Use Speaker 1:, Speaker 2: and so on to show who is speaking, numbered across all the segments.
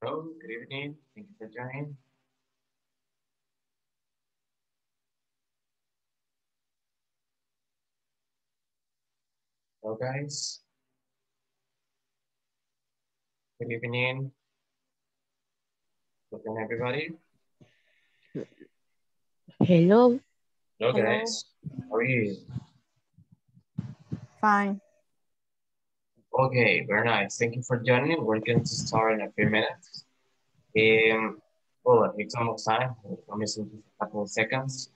Speaker 1: Hello, good evening. Thank you for joining. Hello, guys. Good evening. Good evening, everybody.
Speaker 2: Hello.
Speaker 1: Hello,
Speaker 2: Hello.
Speaker 1: guys. How are you?
Speaker 2: Fine.
Speaker 1: Okay, very nice. Thank you for joining. We're going to start in a few minutes. Um, well, it's almost time. We're promising just a couple of seconds.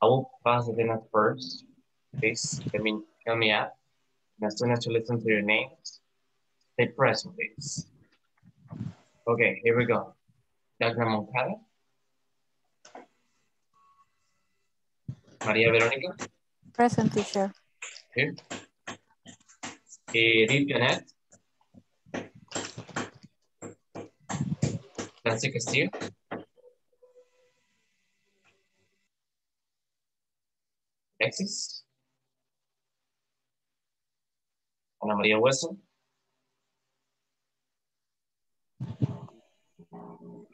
Speaker 1: I will pass the dinner first. Please let me tell me up. And as soon as you listen to your names, stay present, please. Okay, here we go. Dagna Moncada. María Verónica.
Speaker 2: Present teacher.
Speaker 1: Here. Edith Janet. Nancy Castillo. Alexis. Ana María Hueso.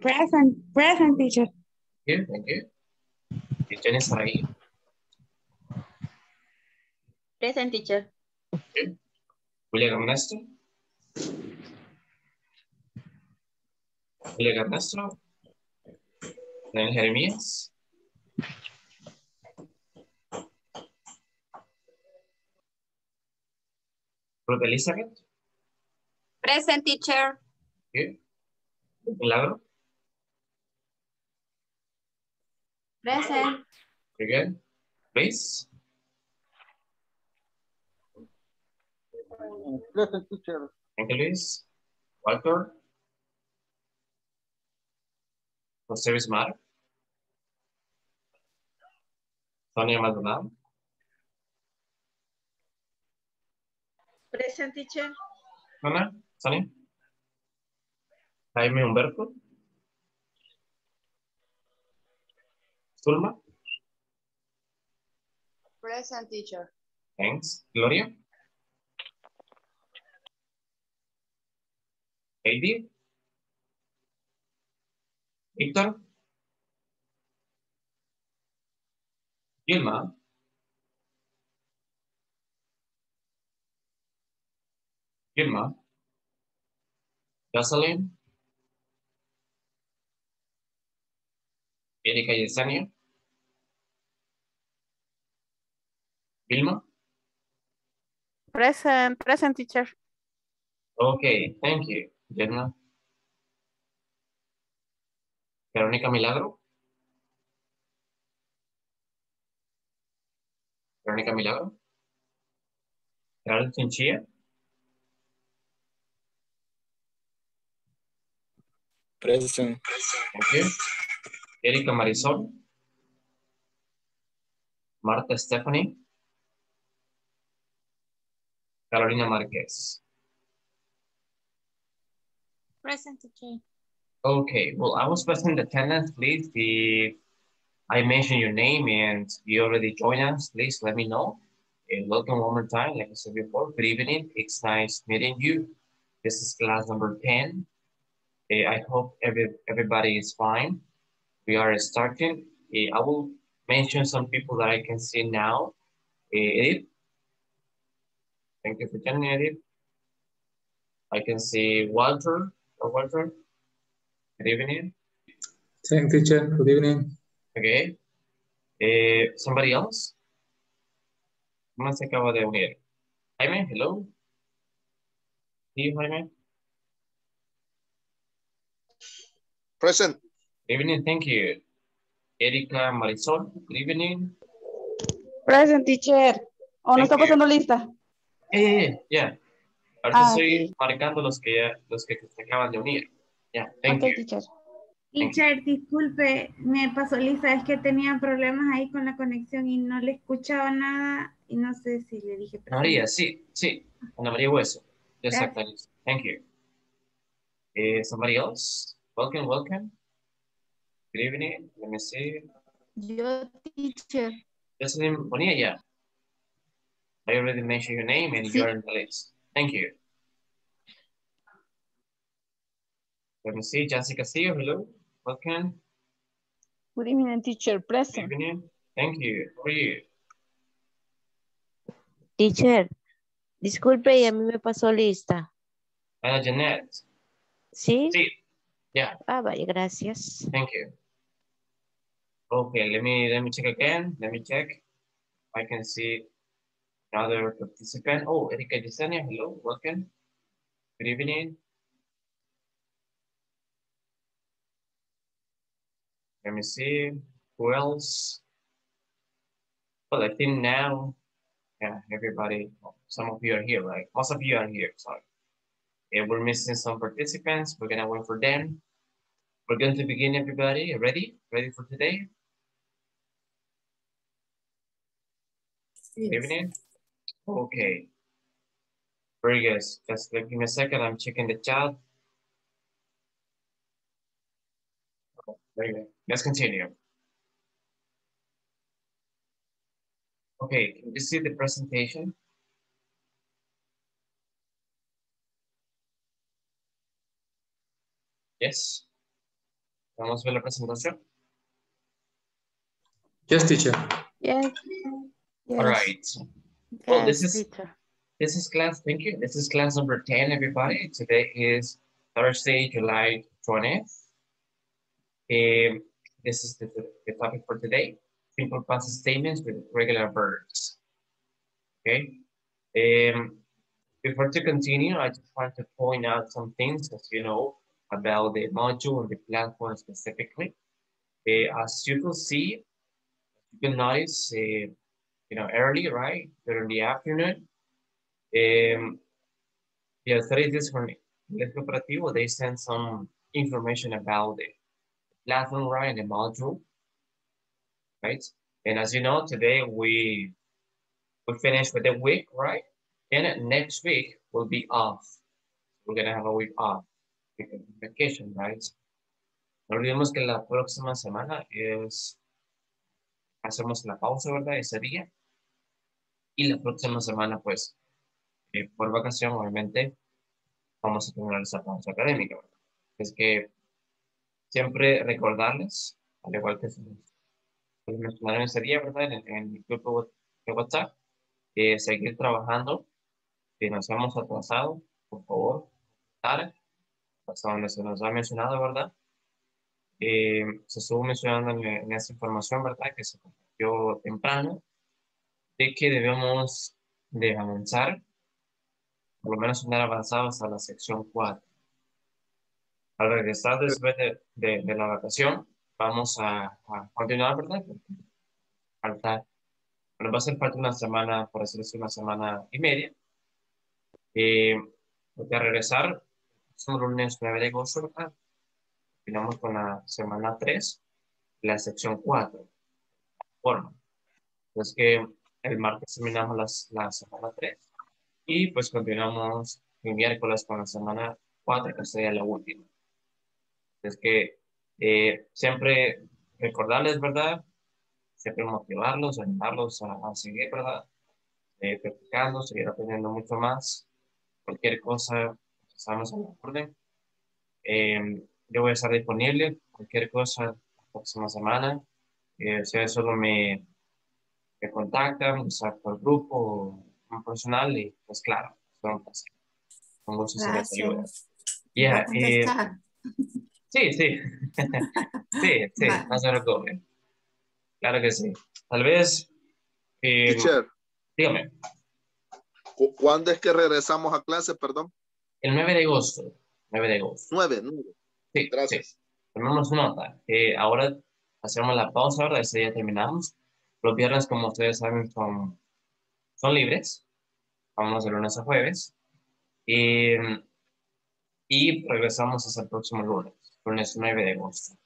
Speaker 3: Present, present teacher.
Speaker 1: Thank you. Y Jenny Saray.
Speaker 4: Present teacher.
Speaker 1: William Ernesto. William Ernesto. Daniel Jeremías. Ruth Elizabeth.
Speaker 4: Present teacher.
Speaker 1: Here. Milagro.
Speaker 4: Present.
Speaker 1: Very good.
Speaker 5: Present teacher.
Speaker 1: Thank you, Luis. Walter. José Bismar. Sonia Maldonado.
Speaker 4: Present teacher.
Speaker 1: Ana, Sonia. Jaime Humberto. Zulma.
Speaker 4: Present teacher.
Speaker 1: Thanks. Gloria. Heidi. Víctor. Gilma. Gilma. Jocelyn. Erika Yesenia. Vilma.
Speaker 2: Present, present teacher.
Speaker 1: Okay, thank you, Jenna. Verónica Milagro. Verónica Milagro. Gerardo Chinchilla.
Speaker 6: Present.
Speaker 1: You. Erika Marisol. Marta Stephanie. Carolina Marquez.
Speaker 4: Present teacher.
Speaker 1: Okay, well, I was present attendance, please. If I mentioned your name and you already joined us, please let me know. And welcome one more time, like I said before, good evening. It's nice meeting you. This is class number 10. Eh, I hope every, everybody is fine. We are starting. Eh, I will mention some people that I can see now. Eh, Edith. Thank you for joining, Edith. I can see Walter. Or Walter. Good evening.
Speaker 7: Thank you, teacher. Good evening.
Speaker 1: Okay. Eh, somebody else? ¿Cómo se acaba de unir? Jaime, hello. See you, Jaime.
Speaker 5: Present.
Speaker 1: Good evening, thank you. Erika Marisol, good evening.
Speaker 3: Present teacher. ¿O no
Speaker 1: Thank
Speaker 3: está
Speaker 1: you.
Speaker 3: pasando lista?
Speaker 1: Yeah, yeah, yeah, yeah. Ahorita
Speaker 3: Ah,
Speaker 1: estoy marcando los que ya, los que se acaban de unir. Yeah, thank you.
Speaker 3: teacher.
Speaker 8: Teacher, disculpe, me pasó Lisa, es que tenía problemas ahí con la conexión y no le escuchaba nada y no sé si le dije.
Speaker 1: María, sí, sí. Ana María Hueso. Exactly. Thank you. Eh, somebody else? Welcome, welcome. Good evening. Let me see.
Speaker 4: Yo teacher.
Speaker 1: Jocelyn Bonilla, yeah. I already mentioned your name and
Speaker 4: Sí.
Speaker 1: you're in the list. Thank you. Let me see, Jessica Castillo, hello, welcome.
Speaker 3: Good evening, teacher.
Speaker 1: Good
Speaker 3: Present.
Speaker 1: evening. Thank you. How are you?
Speaker 2: Teacher, disculpe, y a mí me pasó lista.
Speaker 1: Ana Janet.
Speaker 2: ¿Sí?
Speaker 1: Sí. Yeah,
Speaker 2: Ah, vaya, gracias.
Speaker 1: thank you. Okay, let me let me check again. Let me check. I can see another participant. Oh, Erika Yesenia, hello, welcome. Good evening. Let me see who else. Well, I think now, yeah, everybody, some of you are here, right? Most of you are here, sorry. Yeah, we're missing some participants. We're gonna wait for them. We're going to begin, everybody. Ready? Ready for today? Good evening. Okay. Very good. Just give me a second. I'm checking the chat. Very good. Let's continue. Okay, can you see the presentation? Yes. Vamos a ver la presentación.
Speaker 7: Yes, teacher.
Speaker 2: Yes.
Speaker 1: All right. Well, this is
Speaker 2: teacher.
Speaker 1: This is class, thank you. This is class number 10, everybody. Today is Thursday, July 20th. Um, this is the, the topic for today. Simple past statements with regular verbs. Okay. Um, before to continue, I just want to point out some things, as you know, about the module and the platform specifically. Uh, as you can see, you can notice, uh, you know, early, right, during the afternoon, um, the authorities from Inglés Corporativo, they sent some information about the platform, right, the module, right? And as you know, today we we finished with the week, right? And next week will be off. We're gonna have a week off, vacation, right? No olvidemos que la próxima semana es, hacemos la pausa, ¿verdad? Ese día. Y la próxima semana, pues, eh, por vacación, obviamente, vamos a tener esa pausa académica. Es que siempre recordarles, al igual que mencionaron ese día, ¿verdad? En, en el grupo de WhatsApp, eh, seguir trabajando. Si nos hemos atrasado, por favor, dar hasta donde se nos ha mencionado, ¿verdad? Eh, se estuvo mencionando en, en esa información, ¿verdad? Que se compartió temprano, de que debemos de avanzar por lo menos andar avanzados a la sección 4. Al regresar después de, de, de la vacación, vamos a, a, continuar, ¿verdad? Falta, bueno, va a ser falta una semana, por así decirlo, una semana y media. Eh, voy a regresar, somos lunes 9 de agosto, ¿verdad? Terminamos con la semana 3, la sección 4. Forma. Entonces que el martes terminamos las, la semana 3 y pues continuamos el miércoles con la semana 4, que sería la última. Es que eh, siempre recordarles, ¿verdad? Siempre motivarlos, animarlos a, a seguir, ¿verdad? Eh, practicando, seguir aprendiendo mucho más. Cualquier cosa, estamos a la orden. Eh, yo voy a estar disponible, cualquier cosa, la próxima semana. Eh, ustedes solo me, me contactan, o sea, por grupo, personal y pues claro, son con gusto se les ayuda.
Speaker 4: Gracias.
Speaker 1: Yeah, eh, sí, sí, sí, sí,
Speaker 4: Va.
Speaker 1: no se preocupen. Claro que sí. Tal vez, eh,
Speaker 5: Teacher,
Speaker 1: dígame,
Speaker 5: ¿cu- ¿cuándo es que regresamos a clase, perdón?
Speaker 1: el 9 de agosto, 9 de agosto.
Speaker 5: Nueve, nueve.
Speaker 1: Sí,
Speaker 5: Gracias.
Speaker 1: sí. Tomemos nota. Eh, ahora hacemos la pausa, ¿verdad? Ese día terminamos. Los viernes, como ustedes saben, son, son libres. Vamos de lunes a jueves. Y, y regresamos hasta el próximo lunes, lunes 9 de agosto.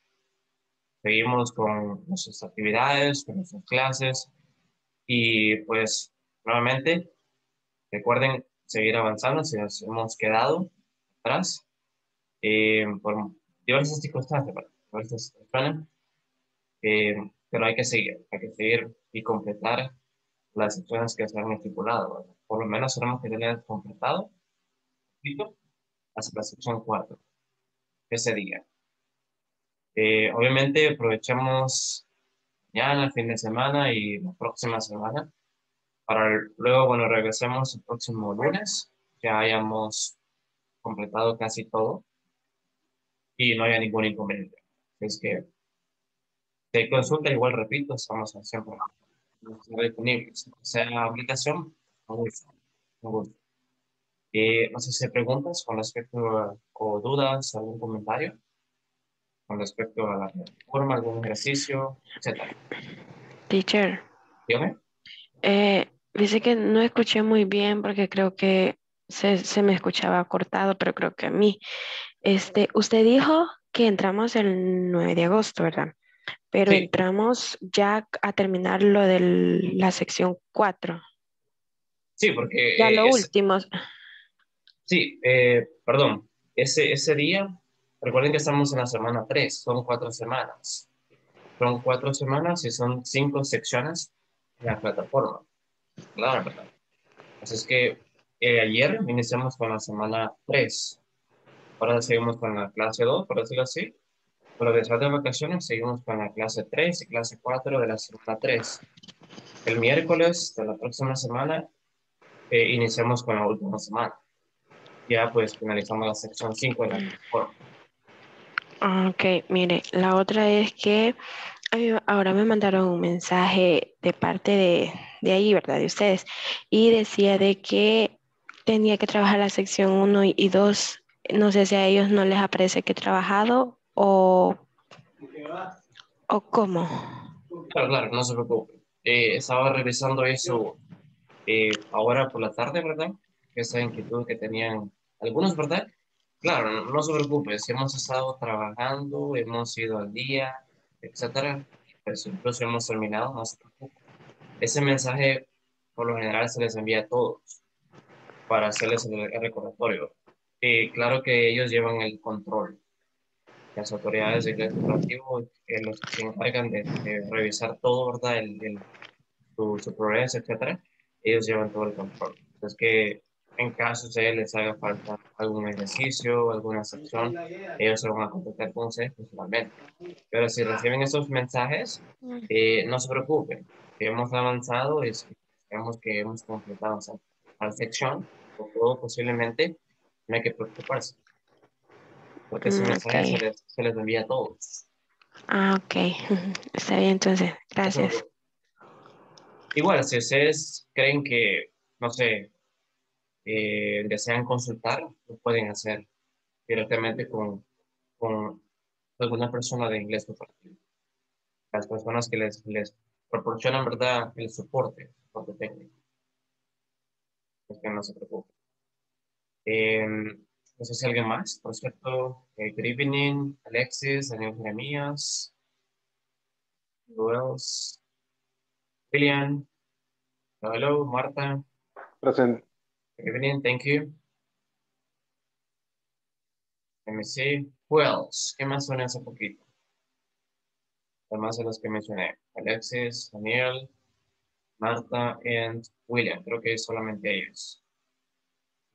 Speaker 1: Seguimos con nuestras actividades, con nuestras clases. Y pues, nuevamente, recuerden seguir avanzando si nos hemos quedado atrás eh, por diversas circunstancias, diversas situaciones, eh, pero hay que seguir, hay que seguir y completar las secciones que se han estipulado. Por lo menos tenemos que tener completado ¿listo? hasta la sección 4. ese día. Eh, obviamente aprovechamos mañana, el fin de semana y la próxima semana para luego, bueno, regresemos el próximo lunes, ya hayamos completado casi todo y no haya ningún inconveniente. Es que si hay consulta, igual repito, estamos siempre disponibles. O sea, aplicación, gusta. Eh, no sé si hay preguntas con respecto a, o dudas, algún comentario con respecto a la forma, algún ejercicio, etc.
Speaker 2: Teacher,
Speaker 1: Dígame.
Speaker 2: eh, dice que no escuché muy bien porque creo que se, se me escuchaba cortado, pero creo que a mí. Este, usted dijo que entramos el 9 de agosto, ¿verdad? Pero
Speaker 1: Sí.
Speaker 2: entramos ya a terminar lo de la sección 4.
Speaker 1: Sí, porque...
Speaker 2: Ya
Speaker 1: eh,
Speaker 2: lo
Speaker 1: es-
Speaker 2: último.
Speaker 1: Sí, eh, perdón. Ese, ese día, recuerden que estamos en la semana 3, son cuatro semanas. Son cuatro semanas y son cinco secciones en la plataforma. Claro, ¿verdad? Así es que eh, ayer iniciamos con la semana 3. Ahora seguimos con la clase 2, por decirlo así. Pero después de vacaciones seguimos con la clase 3 y clase 4 de la semana 3. El miércoles de la próxima semana eh, iniciamos con la última semana. Ya pues finalizamos la sección 5 de la plataforma.
Speaker 2: Ok, mire, la otra es que ahora me mandaron un mensaje de parte de, de ahí, ¿verdad? De ustedes. Y decía de que tenía que trabajar la sección 1 y 2. No sé si a ellos no les aparece que he trabajado o, o cómo.
Speaker 1: Claro, claro, no se preocupe. Eh, estaba revisando eso eh, ahora por la tarde, ¿verdad? Esa inquietud que tenían algunos, ¿verdad? Claro, no, no se preocupe. Si hemos estado trabajando, hemos ido al día, etcétera, pues incluso hemos terminado, no se preocupe. Ese mensaje, por lo general, se les envía a todos para hacerles el, recordatorio. Eh, claro que ellos llevan el control. Las autoridades del legislativo, eh, los que se encargan de, de revisar todo, ¿verdad? El, el- su, su progreso, etcétera, ellos llevan todo el control. Entonces, que en caso de les haga falta algún ejercicio, alguna sección, ellos se van a contactar con ustedes personalmente. Pero si reciben esos mensajes, eh, no se preocupen, que hemos avanzado y sabemos que hemos completado esa la sección, o todo posiblemente, no hay que preocuparse. Porque ese
Speaker 2: Mm,
Speaker 1: mensaje
Speaker 2: ok.
Speaker 1: se, les, se les envía a todos.
Speaker 2: Ah, ok. Está bien, entonces. Gracias.
Speaker 1: Igual, si ustedes creen que, no sé, eh, desean consultar, lo pueden hacer directamente con, con alguna persona de inglés corporativo. Las personas que les, les proporcionan, ¿verdad?, el soporte, soporte técnico. Es que no se preocupen. Eh, no sé si alguien más, por cierto. Eh, good evening, Alexis, Daniel Jeremías. Who else? William. Hello, Marta.
Speaker 9: Present.
Speaker 1: Good evening, thank you. Let me see. Who else? ¿Qué más son hace poquito? Además de los que mencioné. Alexis, Daniel, Marta y William. Creo que solamente ellos.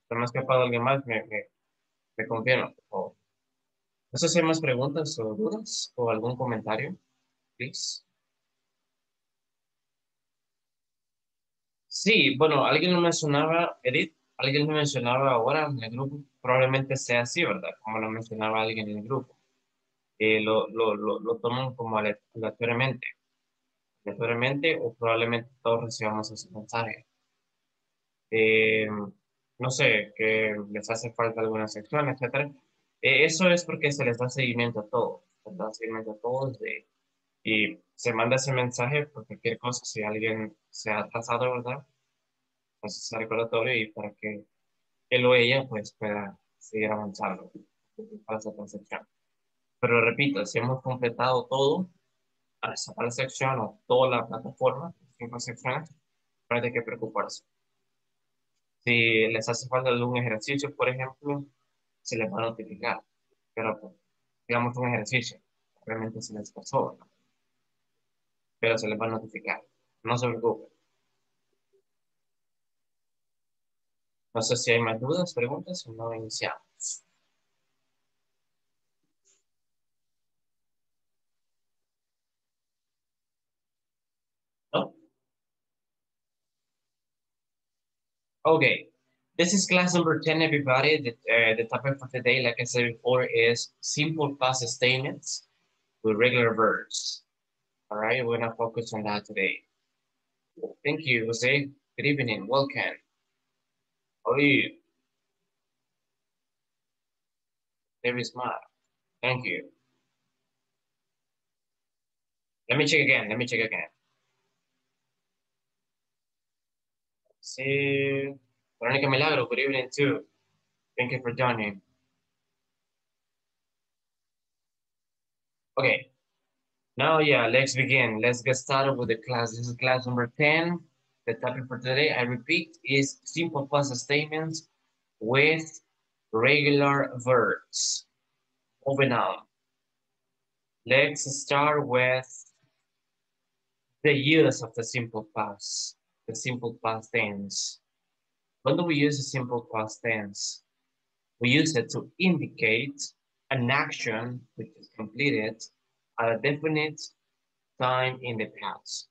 Speaker 1: Me ha escapado alguien más, me, me, me confirma, por favor. No sé si hay más preguntas o dudas o algún comentario. Please. Sí, bueno, alguien lo mencionaba, Edith, alguien lo mencionaba ahora en el grupo, probablemente sea así, ¿verdad? Como lo mencionaba alguien en el grupo. Eh, lo, lo, lo, lo toman como ale- aleatoriamente, aleatoriamente o probablemente todos recibamos ese mensaje. Eh, no sé, que les hace falta alguna sección, etcétera. Eh, eso es porque se les da seguimiento a todos, se les da seguimiento a todos de, y se manda ese mensaje por cualquier cosa, si alguien se ha atrasado, ¿verdad? Pues ese recordatorio y para que él o ella pues pueda seguir avanzando para esa transacción. Pero repito, si hemos completado todo, a la sección o toda la plataforma, cinco secciones, no hay de qué preocuparse. Si les hace falta algún ejercicio, por ejemplo, se les va a notificar. Pero, pues, digamos, un ejercicio, realmente se les pasó, ¿verdad? pero se les va a notificar. No se preocupen. No sé si hay más dudas, preguntas o no iniciamos. Okay, this is class number 10, everybody. The, uh, the topic for today, like I said before, is simple past statements with regular verbs. All right, we're gonna focus on that today. Thank you, Jose. Good evening, welcome. How are you? Very smart. Thank you. Let me check again, let me check again. Eh, See, Veronica Milagro, good evening too. Thank you for joining. Okay, now yeah, let's begin. Let's get started with the class. This is class number 10. The topic for today, I repeat, is simple past statements with regular verbs. Moving on. Let's start with the use of the simple past, the simple past tense. When do we use the simple past tense? We use it to indicate an action which is completed at a definite time in the past.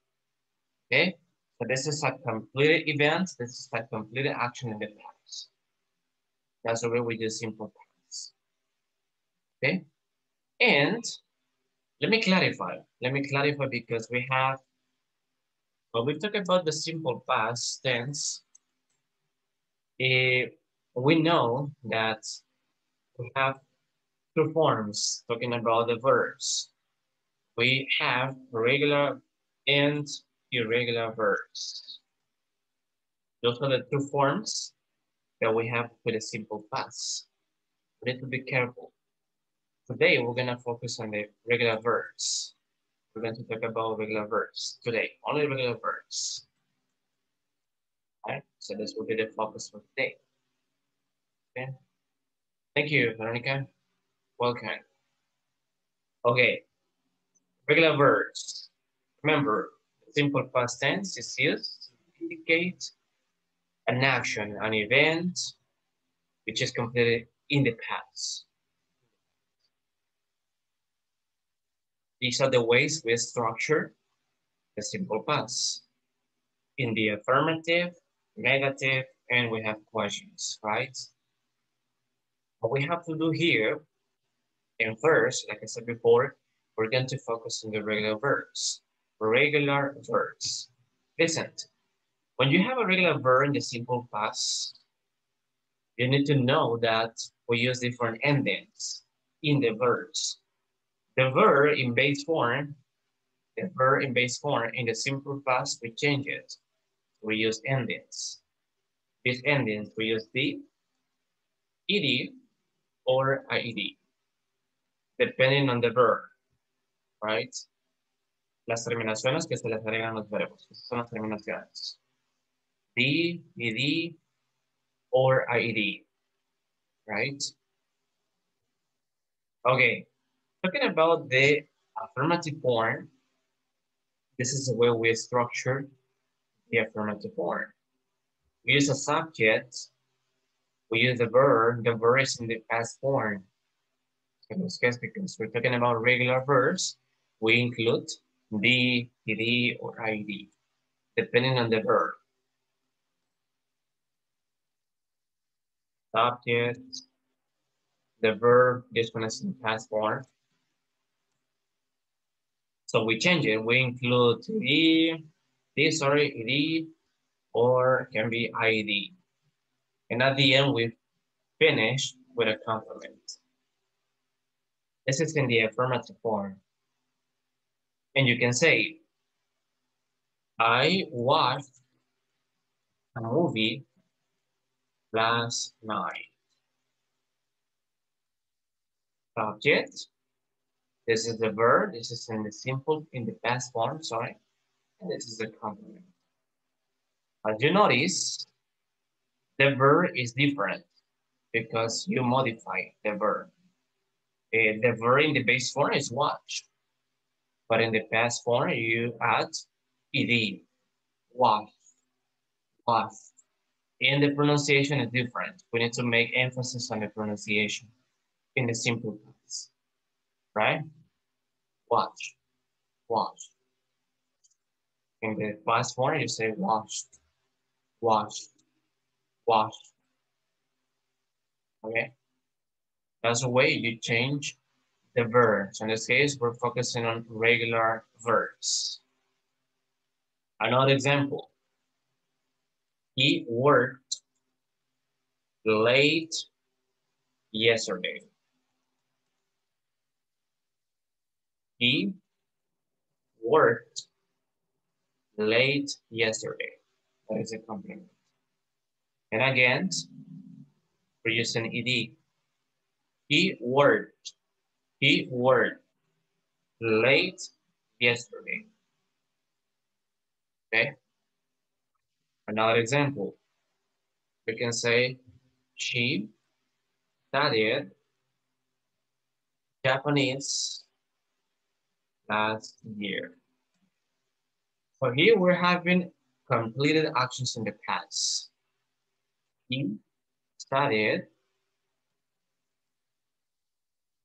Speaker 1: Okay? So this is a completed event, this is a completed action in the past. That's the way we use simple past. Okay? And let me clarify. Let me clarify because we have, when we talk about the simple past tense, uh, we know that we have two forms talking about the verbs. We have regular and irregular verbs. Those are the two forms that we have with a simple past. We need to be careful. Today, we're gonna focus on the regular verbs. We're going to talk about regular verbs today, only regular verbs. All right, so this will be the focus for today. Okay. Thank you, Veronica. Welcome. Okay, regular verbs. Remember, simple past tense is used to indicate an action, an event, which is completed in the past. These are the ways we structure the simple past. In the affirmative, negative, and we have questions, right? What we have to do here, and first, like I said before, we're going to focus on the regular verbs. Regular verbs. Listen, when you have a regular verb in the simple past, you need to know that we use different endings in the verbs. The verb in base form, the verb in base form in the simple past, we change it. We use endings. These endings, we use the, ed, or ied, depending on the verb, right? Las terminaciones que se les agregan los verbos. Esas son las terminaciones. The, ed, or ied, right? Okay, talking about the affirmative form, this is the way we structure the affirmative form. We use a subject, we use the verb, the verb is in the past form. In this case, because we're talking about regular verbs, we include the, ed, or id, depending on the verb. Subject, the verb, this one is in the past form. So we change it, we include the, this, sorry, ed, or can be id. And at the end, we finish with a complement. This is in the affirmative form. And you can say, I watched a movie last night. Subject, this is the verb, this is in the simple, in the past form, sorry. And this is the complement. As you notice, the verb is different because you modify the verb. Uh, the verb in the base form is watch, but in the past form you add ed, watch, watch. And the pronunciation is different. We need to make emphasis on the pronunciation in the simple right? Watch, watch. In the past form, you say watched, watched. wash. Okay? That's the way you change the verbs. In this case, we're focusing on regular verbs. Another example. He worked late yesterday. He worked late yesterday. That is a compliment. And again, we're using ed. He worked. He worked late yesterday. Okay. Another example. We can say she studied Japanese last year. So here we're having completed actions in the past. He studied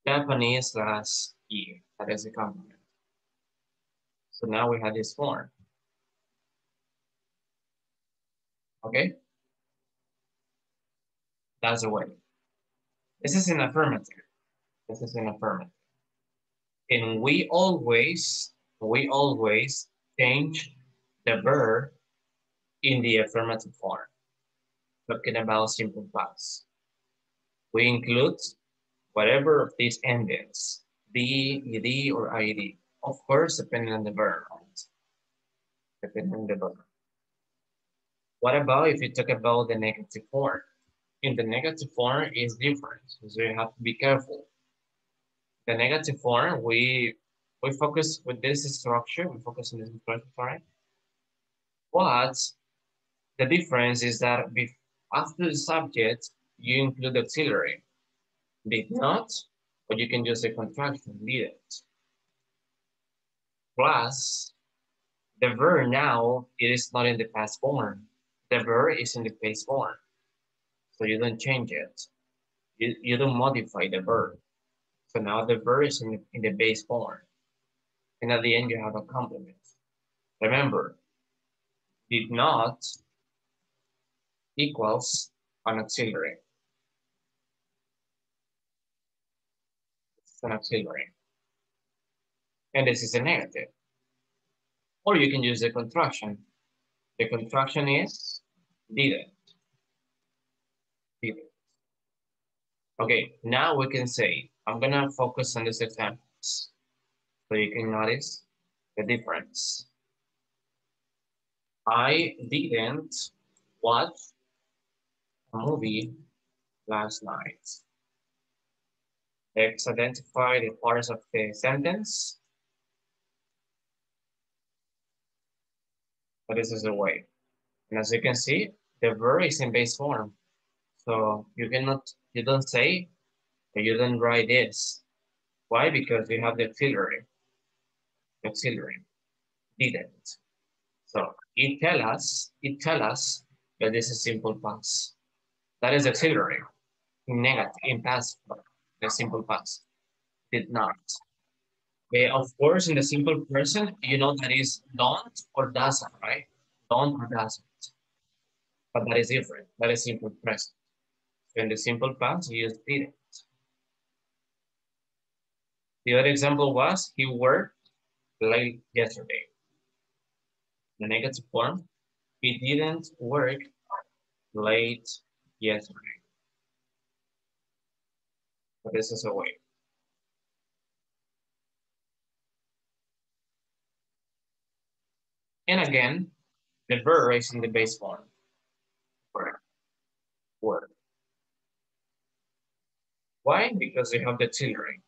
Speaker 1: Japanese last year. That is a compliment. So now we have this form. Okay? That's the way. This is an affirmative. This is an affirmative. And we always, we always change the verb in the affirmative form. Talking about simple past. We include whatever of these endings, D, ED, or IED. Of course, depending on the verb. Depending on the verb. What about if you talk about the negative form? In the negative form is different, so you have to be careful. The negative form, we we focus with this structure, we focus on this structure, sorry. But the difference is that after the subject, you include auxiliary. Did not, or you can use a contraction, didn't. Plus, the verb now, it is not in the past form. The verb is in the past form. So you don't change it. You, you don't modify the verb. So now the verb is in the, in the base form. And at the end, you have a complement. Remember, did not equals an auxiliary. It's an auxiliary. And this is a negative. Or you can use the contraction. The contraction is didn't. Didn't. Okay, now we can say, I'm gonna focus on these examples. So you can notice the difference. I didn't watch a movie last night. Let's identify the parts of the sentence. But this is the way. And as you can see, the verb is in base form. So you cannot, you don't say, you don't write this. Why? Because you have the auxiliary. Auxiliary. Didn't. So it tell us, it tell us that this is simple past. That is auxiliary. In negative, in past, the simple past. Did not. Okay, of course, in the simple present, you know that is don't or doesn't, right? Don't or doesn't. But that is different. That is simple present. So in the simple past, you use didn't. The other example was he worked late yesterday. The negative form, he didn't work late yesterday. So this is a way. And again, the verb is in the base form. Work. Work. Why? Because we have the auxiliary.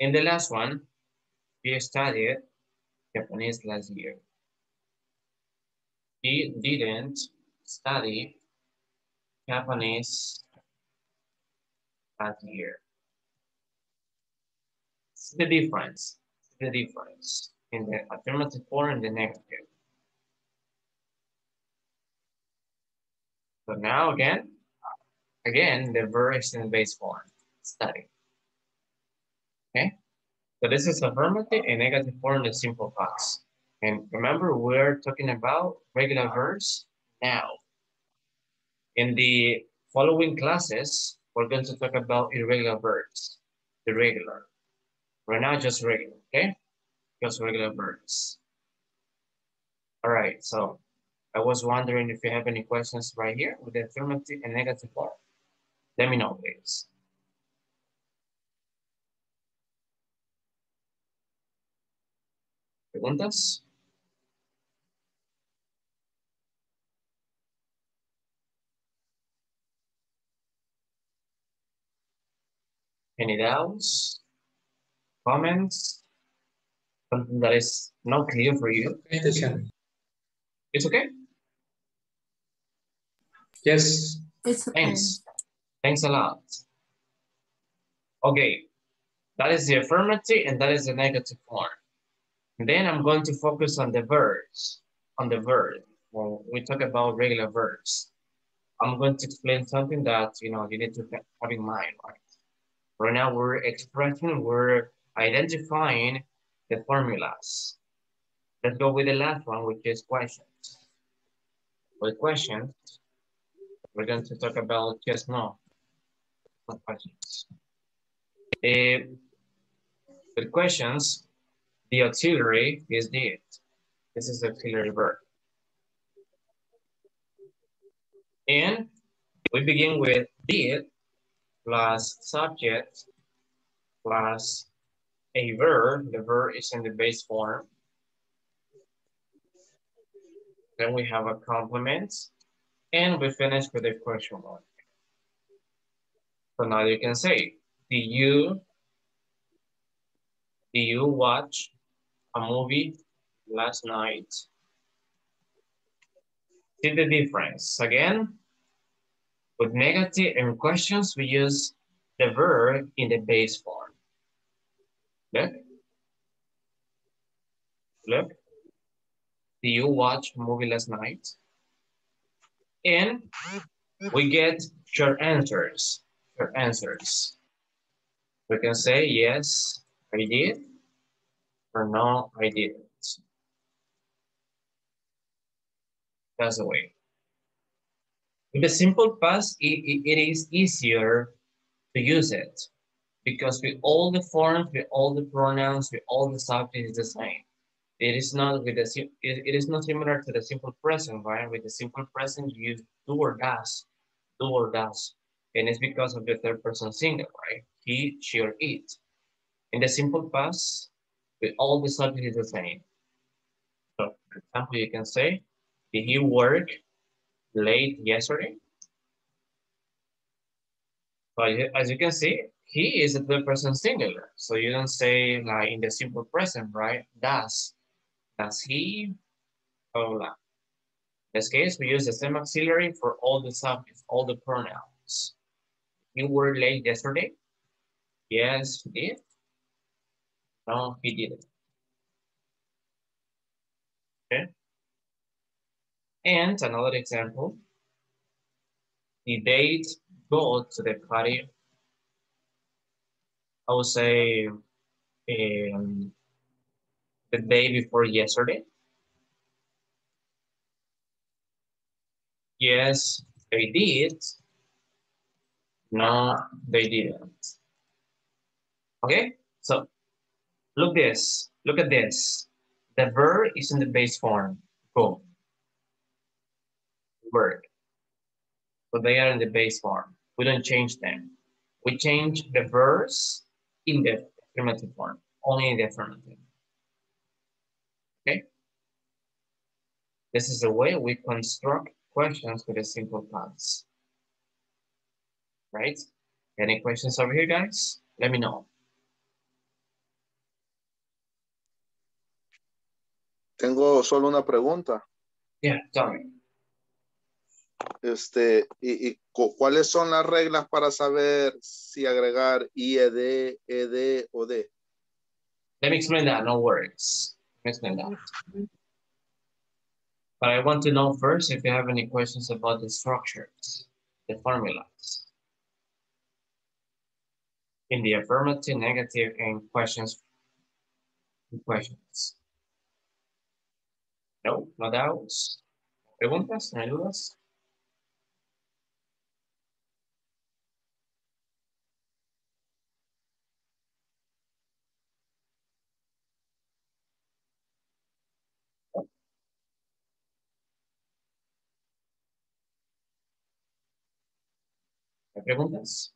Speaker 1: In the last one, we studied Japanese last year. He didn't study Japanese last year. It's the difference. The difference in the affirmative form and the negative. So now again, again, the verb in base form, study. Okay, so this is affirmative and negative form in simple past. And remember, we're talking about regular verbs now. In the following classes, we're going to talk about irregular verbs. The irregular. Right now, just regular, okay? Just regular verbs. All right, so I was wondering if you have any questions right here with the affirmative and negative form. Let me know, please. ¿Preguntas? Any doubts? Comments? Something that is not clear for you? It's okay?
Speaker 7: Yes.
Speaker 4: It's okay.
Speaker 1: Thanks. Thanks a lot. Okay, that is the affirmative and that is the negative form. And then I'm going to focus on the verbs, on the verb. When we talk about regular verbs, I'm going to explain something that you know you need to have in mind, right? Right now we're expressing, we're identifying the formulas. Let's go with the last one, which is questions. With questions, we're going to talk about yes, no, questions. Uh, with questions, the auxiliary is did. This is the auxiliary verb. And we begin with did plus subject plus a verb. The verb is in the base form. Then we have a complement. And we finish with a question mark. So now you can say, do you, do you watch a movie last night? See the difference. Again, with negative and questions, we use the verb in the base form. Look. Look. Do you watch a movie last night? And we get short answers. Your answers. We can say, yes, I did, or no, I didn't. That's the way. With the simple past, it, it, is easier to use it because with all the forms, with all the pronouns, with all the subject is the same. It is not with the it, it is not similar to the simple present, right? With the simple present, you use do or does, do or does, and it's because of the third person singular, right? He, she, or it. In the simple past, with all the subject is the same. So, for example, you can say, did he work late yesterday? But as you can see, he is the third person singular. So you don't say like in the simple present, right? Does. Does he? Oh, In this case, we use the same auxiliary for all the subjects, all the pronouns. You were late yesterday? Yes, did. No, he didn't. Okay. And another example, the date go to the party, I would say um, the day before yesterday. Yes, they did. No, they didn't. Okay, so look this, look at this. The verb is in the base form, go. Word. So they are in the base form. We don't change them. We change the verbs in the affirmative form, only in the affirmative. Okay? This is the way we construct questions with a simple past. Right? Any questions over here, guys? Let me know.
Speaker 5: Tengo solo una pregunta.
Speaker 1: Yeah.
Speaker 5: Este, y, y ¿cuáles son las reglas para saber si agregar IED, ED o D?
Speaker 1: Let me explain that, no worries. Let me explain that. But I want to know first if you have any questions about the structures, the formulas. In the affirmative, negative, and questions. Questions. Então, Madaus, perguntas, células? Perguntas?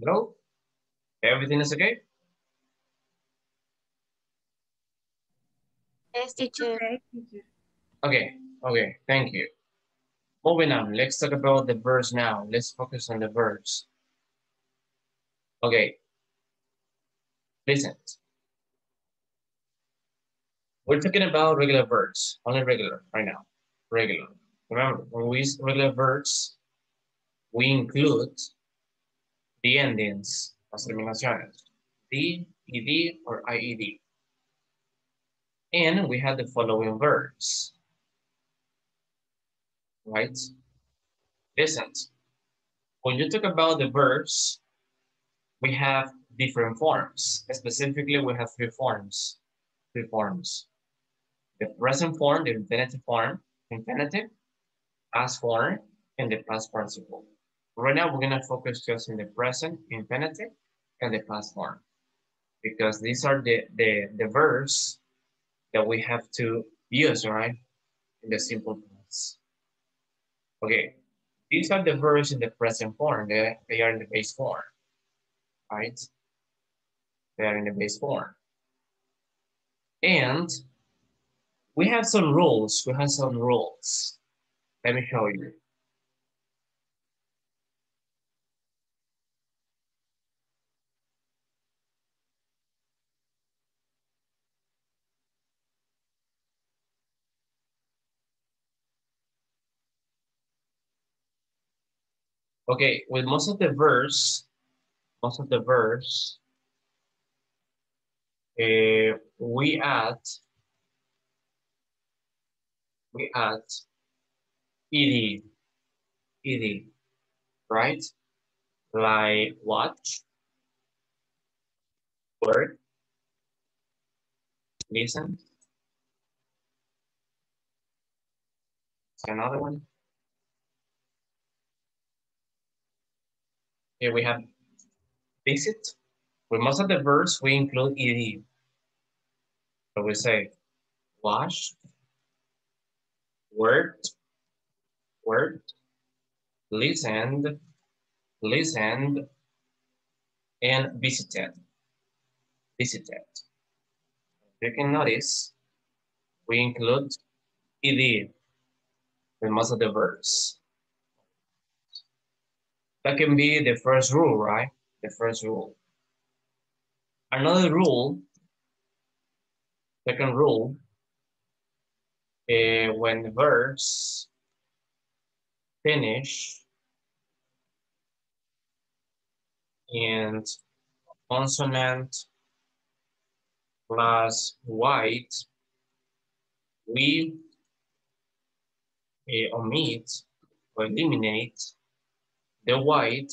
Speaker 1: Hello? Everything is okay?
Speaker 4: Yes, teacher.
Speaker 8: Okay.
Speaker 1: Okay, okay, thank you. Moving on, let's talk about the verbs now. Let's focus on the verbs. Okay. Listen. We're talking about regular verbs, only regular right now, regular. Remember, when we use regular verbs, we include the endings, las terminaciones, D, ED, or IED. And we have the following verbs. Right? Listen. When you talk about the verbs, we have different forms. Specifically, we have three forms. Three forms. The present form, the infinitive form, infinitive, past form, and the past participle. Right now, we're gonna focus just in the present, infinitive, and the past form. Because these are the, the, the verbs that we have to use, right? In the simple past. Okay, these are the verbs in the present form. They, they are in the base form, right? They are in the base form. And we have some rules. We have some rules. Let me show you. Okay, with most of the verse, most of the verse, uh, we add, we add ed, ed, right? Like watch, work, listen. Another one. Here we have visit. With most of the verbs, we include ed. So we say wash, worked, worked, listened, listened, and visited, visited. You can notice we include ed with most of the verbs. That can be the first rule, right? The first rule. Another rule, second rule, uh, when the verbs finish and consonant plus white, we uh, omit or eliminate the white,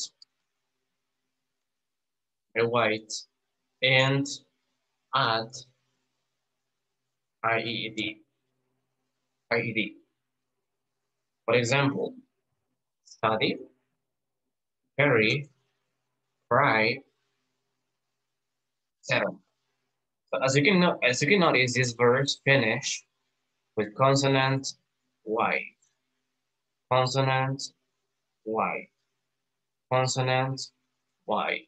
Speaker 1: the white, and add IED, IED. For example, study, carry, cry, etc. So as you can know, as you can notice, these verbs finish with consonant Y, consonant Y consonant Y.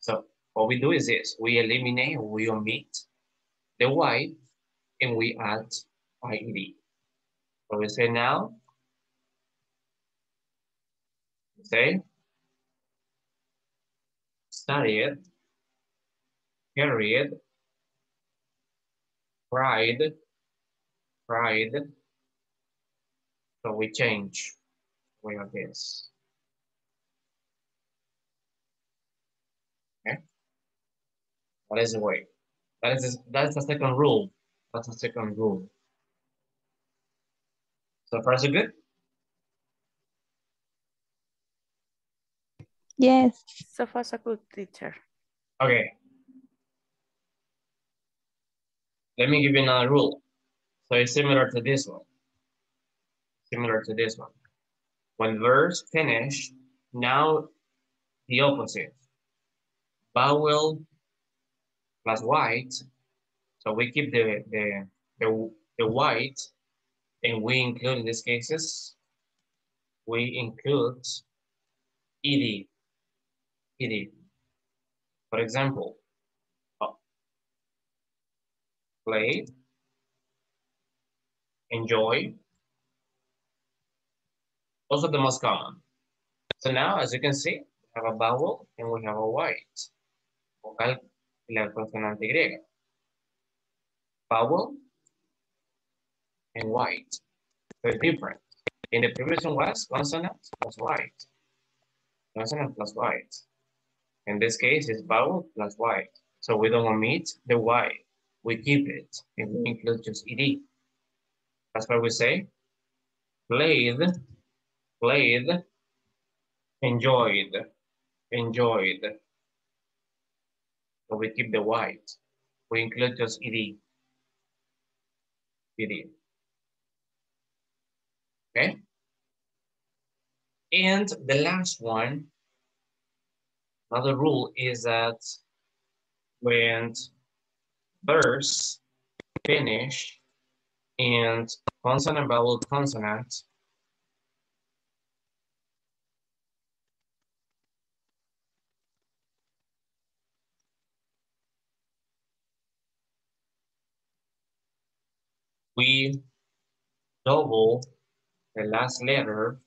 Speaker 1: So what we do is this, we eliminate, we omit the Y and we add IED. So we say now, say, studied, carried, cried, cried. So we change way of this. That is the way. That is that's the second rule. That's the second rule. So far, so good.
Speaker 3: Yes.
Speaker 9: So far, so good, teacher.
Speaker 1: Okay. Let me give you another rule. So it's similar to this one. Similar to this one. When verbs finish, now the opposite. Vowel plus white. So we keep the, the, the, the white and we include in these cases, we include ed, ed. For example, uh, play, enjoy, those are the most common. So now, as you can see, we have a vowel and we have a white. Vocal la consonante griega. Vowel and white. They're different. In the previous one was consonant plus white. Consonant plus white. In this case, it's vowel plus white. So we don't omit the Y. We keep it and we include just ed. That's why we say played played, enjoyed, enjoyed. We keep the white. We include just ed. Ed. Okay? And the last one, another rule is that when verbs finish and consonant vowel consonant we double the last letter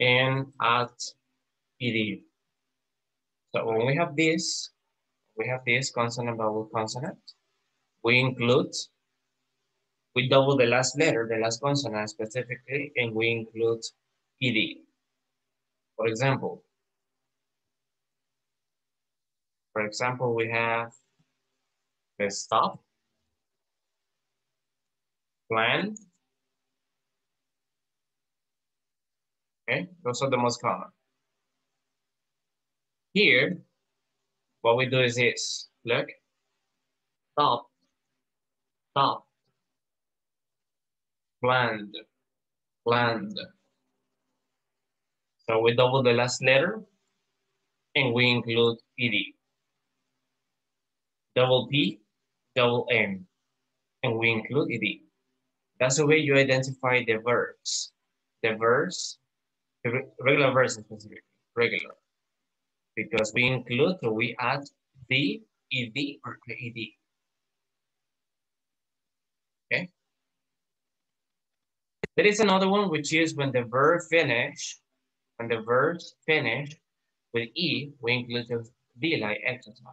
Speaker 1: and add ed. So when we have this, we have this consonant vowel consonant, we include, we double the last letter, the last consonant specifically, and we include ed. For example, for example, we have the stop, plan. Okay, those are the most common. Here, what we do is this, look, stop, stop, planned, planned. So we double the last letter and we include ed. Double P, double M, and we include ed. That's the way you identify the verbs. The verbs, the regular verbs specifically, regular. Because we include or we add the, ed, or ed. Okay. There is another one, which is when the verb finish, when the verbs finish with e, we include the d like exercise,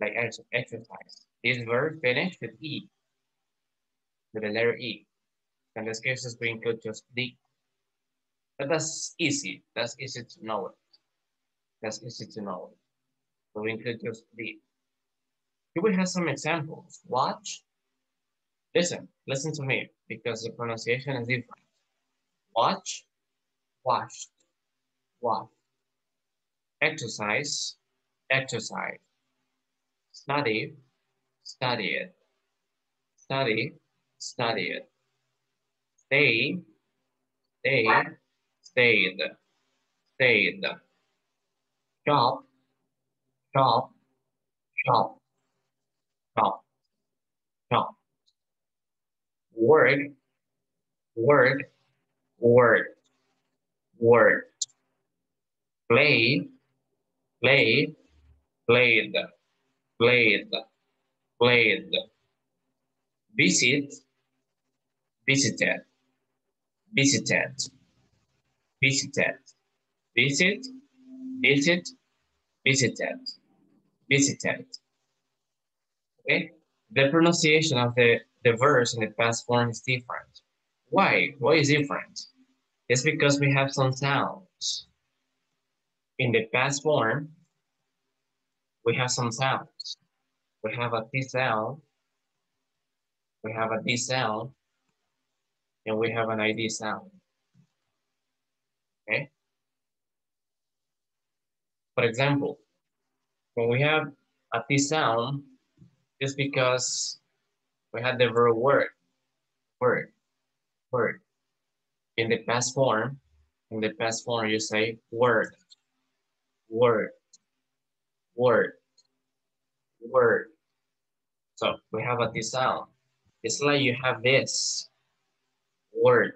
Speaker 1: like exercise. This verb finish with e with the letter E. In this case, is we include just D. But that's easy. That's easy to know it. That's easy to know it. So we include just D. Here we have some examples. Watch. Listen, listen to me because the pronunciation is different. Watch, watched, watch. Exercise, exercise. Study, studied. Study, studied. Stay, stay, stayed, stayed. Shop, shop, shop, shop, shop. Word, word, word, word. Play, play, played, played, played. Visit, visited, visited, visited, visit, visit, visited, visited. Okay, the pronunciation of the, the verbs in the past form is different. Why? Why is different? It's because we have some sounds. In the past form, we have some sounds. We have a T sound, we have a D sound, and we have an ID sound. Okay? For example, when we have a T sound, it's because we had the verb word, word, word. In the past form, in the past form, you say word, word, word, word. So we have a T sound. It's like you have this word,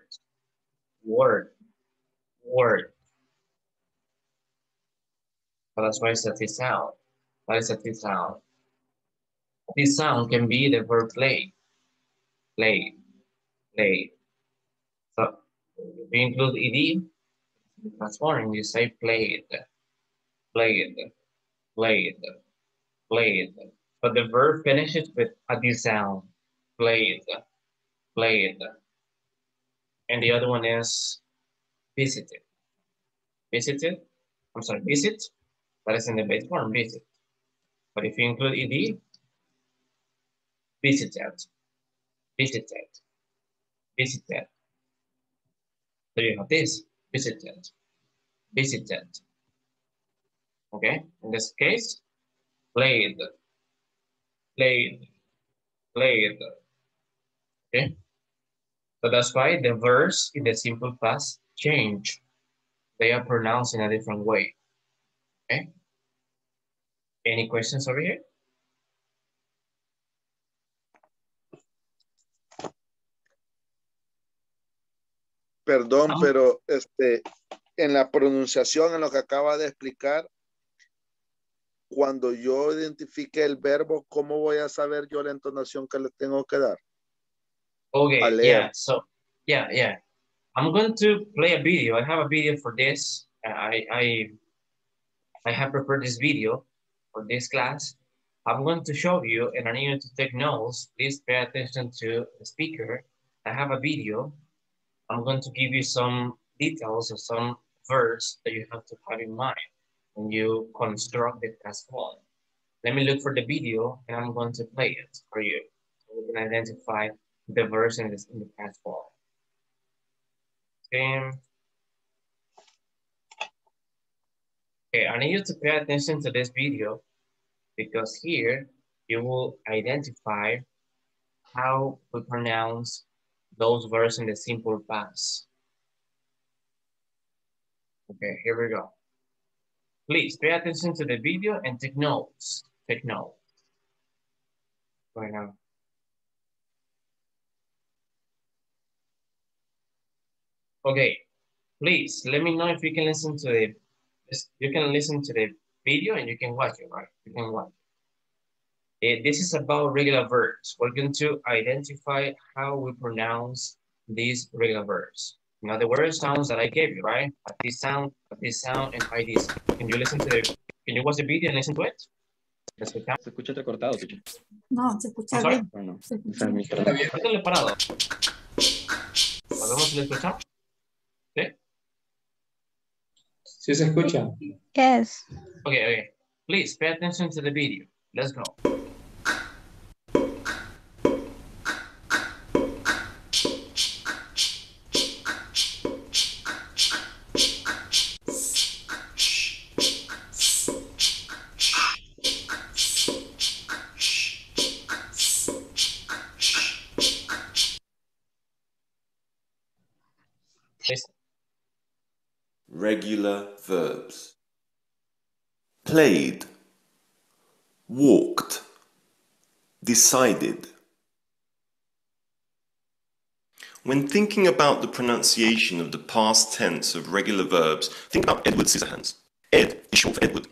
Speaker 1: word, word. That's why it's a T sound. What is a T sound? This sound can be the verb play, play, play. So if you include ed, transforming, you say played, played, played, played. But the verb finishes with a D sound, played, played. And the other one is visited, visited. I'm sorry, visit. That is in the base form, visit. But if you include ed, visited, visited, visited. So you have this, visited, visited. Okay, in this case, played, played, played. Okay, so that's why the verbs in the simple past change. They are pronounced in a different way. Okay, any questions over here?
Speaker 5: Perdón,
Speaker 1: Ah.
Speaker 5: pero este, en la pronunciación, en lo que acaba de explicar, cuando yo identifique el verbo, ¿cómo voy a saber yo la entonación que le tengo que dar?
Speaker 1: Okay,
Speaker 5: I'll
Speaker 1: yeah, so, yeah, yeah. I'm going to play a video. I have a video for this. Uh, I, I, I have prepared this video for this class. I'm going to show you and I need you to take notes. Please pay attention to the speaker. I have a video. I'm going to give you some details of some verbs that you have to have in mind when you construct the past form. Let me look for the video and I'm going to play it for you. So we can identify the verse in, this, in the past form. Okay. Okay, I need you to pay attention to this video because here you will identify how we pronounce those verbs in the simple past. Okay, here we go. Please pay attention to the video and take notes. Take notes. Right now. Okay, please let me know if you can listen to the, you can listen to the video and you can watch it, right? You can watch. Eh, this is about regular verbs. We're going to identify how we pronounce these regular verbs. In other words, sounds that I gave you, right? At this sound, at this sound, and by this. Can you listen to the, can you watch the video and listen to it? ¿Lo escuchamos?
Speaker 6: Se escucha entrecortado, teacher.
Speaker 4: No, se escucha
Speaker 1: I'm sorry?
Speaker 4: bien.
Speaker 6: ¿O no?
Speaker 4: Se
Speaker 6: O
Speaker 4: escucha
Speaker 6: sea,
Speaker 4: bien.
Speaker 6: mi perdón.
Speaker 1: Póngale parado. ¿Podemos si Sí
Speaker 7: se escucha.
Speaker 2: Yes.
Speaker 1: Okay, okay. Please pay attention to the video. Let's go. Listen.
Speaker 10: Regular verbs. Played, walked, decided. When thinking about the pronunciation of the past tense of regular verbs, think about Edward Scissorhands. Ed is short for Edward.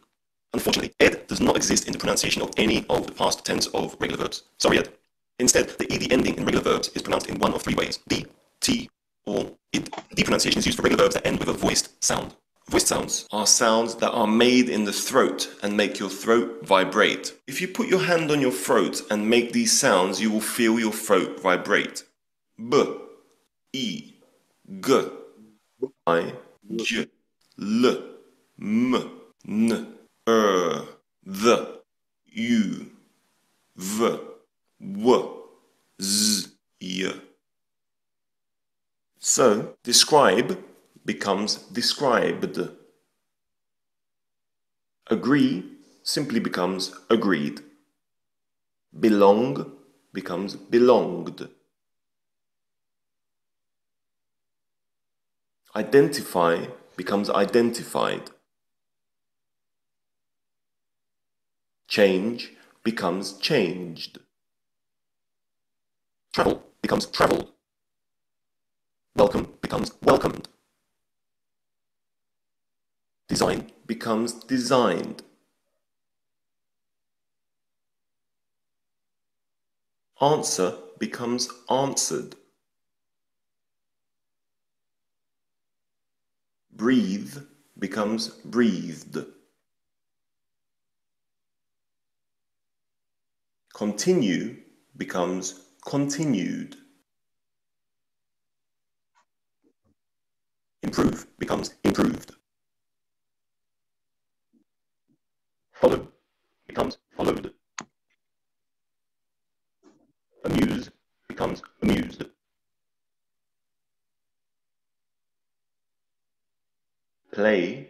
Speaker 10: Unfortunately, Ed does not exist in the pronunciation of any of the past tense of regular verbs. Sorry, Ed. Instead, the ed ending in regular verbs is pronounced in one of three ways: d, t, or id. D pronunciation is used for regular verbs that end with a voiced sound. Voiced sounds are sounds that are made in the throat and make your throat vibrate. If you put your hand on your throat and make these sounds, you will feel your throat vibrate. B, E, G, I, J, L, M, N, Er, th, U, V, W, Z, Y. So, describe becomes described. Agree simply becomes agreed. Belong becomes belonged. Identify becomes identified. Change becomes changed. Travel becomes traveled. Welcome becomes welcomed. Design becomes designed. Answer becomes answered. Breathe becomes breathed. Continue becomes continued. Improve becomes improved. Follow becomes followed. Amuse becomes amused. Play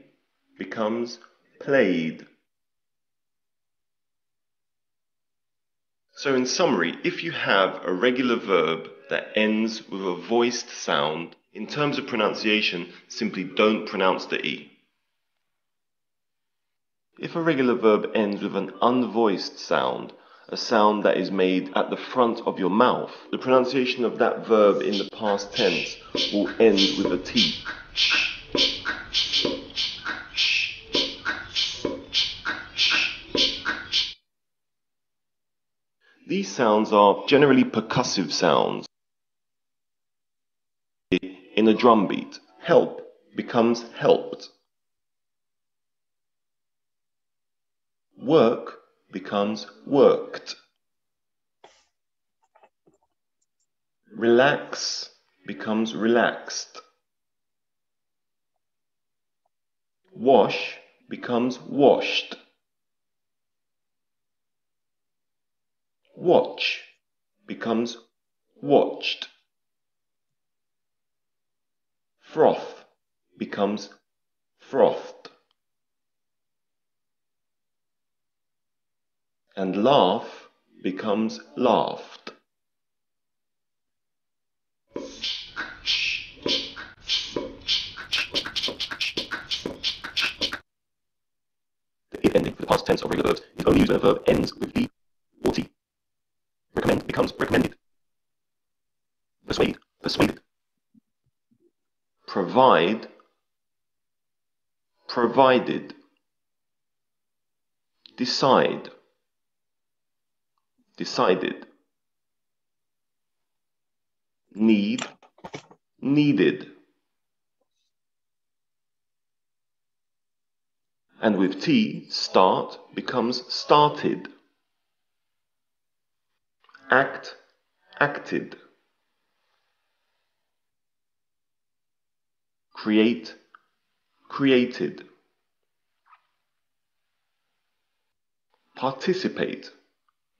Speaker 10: becomes played. So in summary, if you have a regular verb that ends with a voiced sound, in terms of pronunciation, simply don't pronounce the E. If a regular verb ends with an unvoiced sound, a sound that is made at the front of your mouth, the pronunciation of that verb in the past tense will end with a T. These sounds are generally percussive sounds. In a drum beat, help becomes helped. Work becomes worked. Relax becomes relaxed. Wash becomes washed. Watch becomes watched. Froth becomes frothed. And laugh becomes laughed. Ending for the past tense of regular verbs is only used when a verb ends with the or t. Recommend becomes recommended. Persuade, persuaded. Provide, provided. Decide, decided. Need, needed. And with T, start becomes started. Act, acted. Create, created. Participate,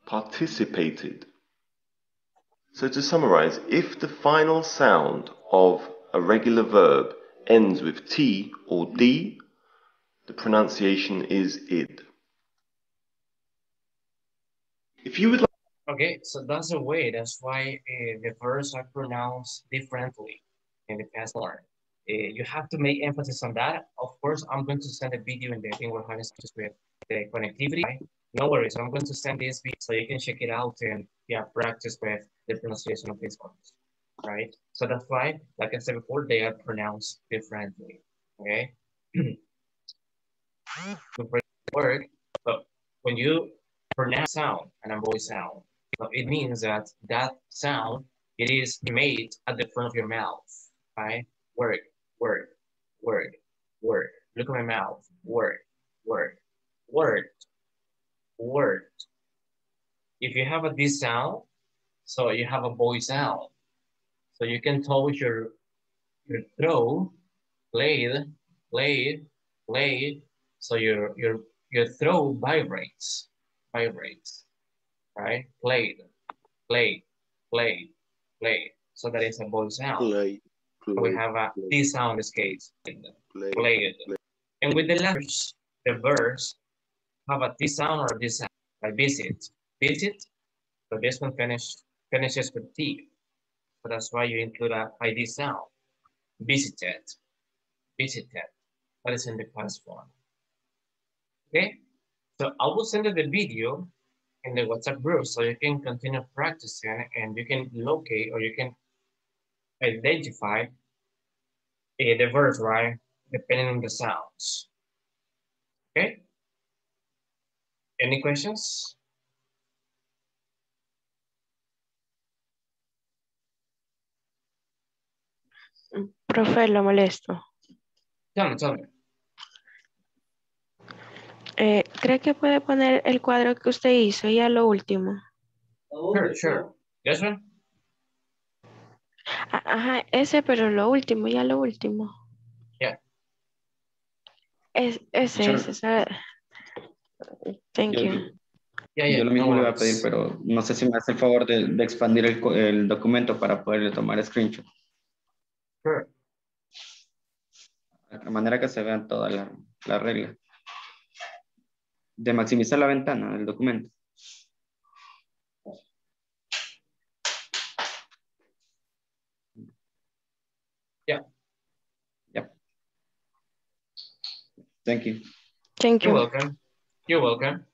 Speaker 10: participated. So to summarize, if the final sound of a regular verb ends with T or D, the pronunciation is id. If you would like
Speaker 1: Okay, so that's the way. That's why uh, the verbs are pronounced differently in the past form. Uh, you have to make emphasis on that. Of course, I'm going to send a video in the thing with the connectivity. No worries, I'm going to send this video so you can check it out and yeah, practice with the pronunciation of these words, right? So that's why, like I said before, they are pronounced differently, okay? word, but when you pronounce sound and a voice sound, so it means that that sound, it is made at the front of your mouth, right? Word, word, word, word. Look at my mouth, word, word, word, word. If you have a D sound, so you have a voice sound. So you can tell with your, your throat, played, played, played. So your, your, your throat vibrates, vibrates right? Played, played, played, played. So that is a voice sound.
Speaker 5: Play,
Speaker 1: we have a
Speaker 5: play,
Speaker 1: T sound in this case.
Speaker 5: play.
Speaker 1: And with the letters, the verbs have a T sound or D sound. Like visit, visit. So this one finish, finishes with T. So that's why you include a ID sound. Visited, visited. That is in the past form. Okay. So I will send you the video in the WhatsApp group so you can continue practicing and you can locate or you can identify the verbs, right? Depending on the sounds. Okay? Any questions?
Speaker 2: Profe, lo molesto.
Speaker 1: Tell me, tell me.
Speaker 2: Eh, ¿Cree que puede poner el cuadro que usted hizo y a lo último?
Speaker 1: Sure, sure. This one?
Speaker 2: Ajá, ese, pero lo último, ya lo último.
Speaker 1: Yeah.
Speaker 2: Es, ese,
Speaker 11: Sure.
Speaker 2: ese, ese. Thank
Speaker 11: Yo,
Speaker 2: you.
Speaker 1: Yeah, yeah.
Speaker 11: yo lo
Speaker 1: no
Speaker 11: mismo le iba a pedir, pero no sé si me hace el favor de, de expandir el, documento para poderle tomar screenshot.
Speaker 1: Sure.
Speaker 11: De manera que se vean todas las las reglas. De maximizar la ventana del documento. Thank you.
Speaker 2: Thank you.
Speaker 1: You're welcome. You're welcome.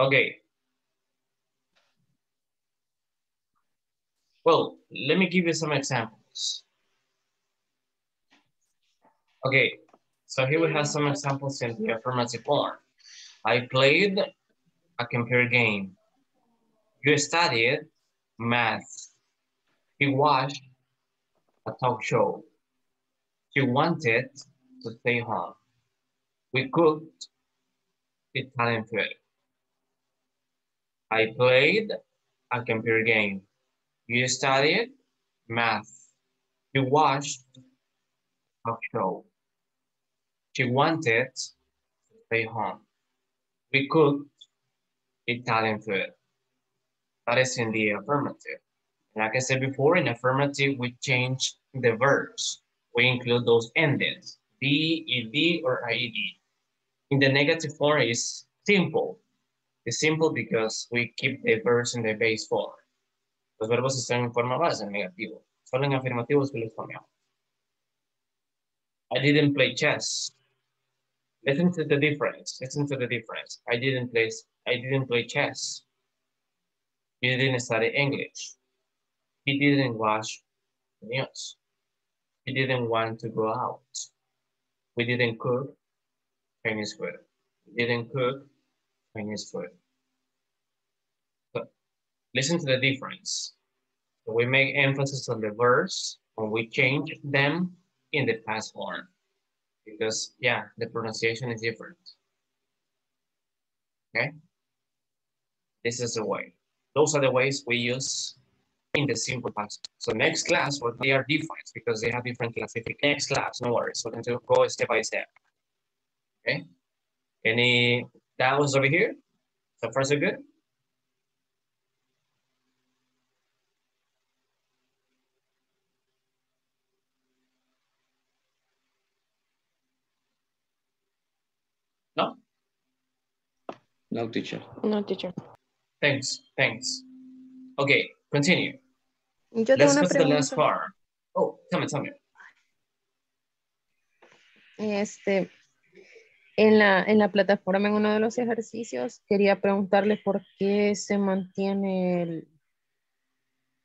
Speaker 1: Okay. Well, let me give you some examples. Okay, so here we have some examples in the affirmative form. I played a computer game. You studied math. He watched a talk show. She wanted to stay home. We cooked Italian food. I played a computer game. You studied math. You watched a show. She wanted to stay home. We cooked Italian food. That is in the affirmative. Like I said before, in affirmative, we change the verbs. We include those endings, D, ED, or IED. In the negative form is simple. It's simple because we keep the verbs in the base form. Los verbos están en forma base, en negativo. Solo en afirmativo es que los cambiamos. I didn't play chess. Listen to the difference. Listen to the difference. I didn't play. I didn't play chess. You didn't study English. He didn't watch news. He didn't want to go out. We didn't cook Chinese food. We didn't cook Chinese food. So listen to the difference. We make emphasis on the verbs when we change them in the past form. Because yeah, the pronunciation is different. Okay? This is the way. Those are the ways we use in the simple past. So next class, well, they are different because they have different classifications. Next class, no worries. So then to go step by step. Okay? Any doubts over here? So far so good? No?
Speaker 11: No, teacher.
Speaker 2: No, teacher.
Speaker 1: Thanks, thanks. Okay, continue.
Speaker 4: Yo tengo
Speaker 1: Let's
Speaker 4: una
Speaker 1: go to the last
Speaker 4: pregunta.
Speaker 1: part. Oh, tell me, tell me.
Speaker 4: Este, en la, en la plataforma, en uno de los ejercicios, quería preguntarle por qué se mantiene el,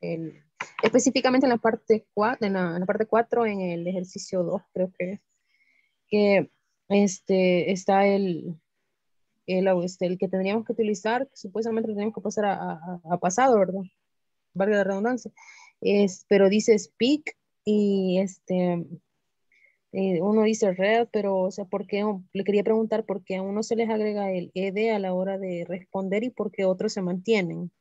Speaker 4: el- específicamente en la parte 4, en la, en la parte 4, en el ejercicio 2, creo que es, que este, está el, el, este, el que tendríamos que utilizar, que supuestamente lo tenemos que pasar a, a- a pasado, ¿verdad? Valga la redundancia. Es, pero dice speak y este, eh, uno dice red, pero, o sea, ¿por qué? Le quería preguntar por qué a uno se les agrega el ed a la hora de responder y por qué otros se mantienen.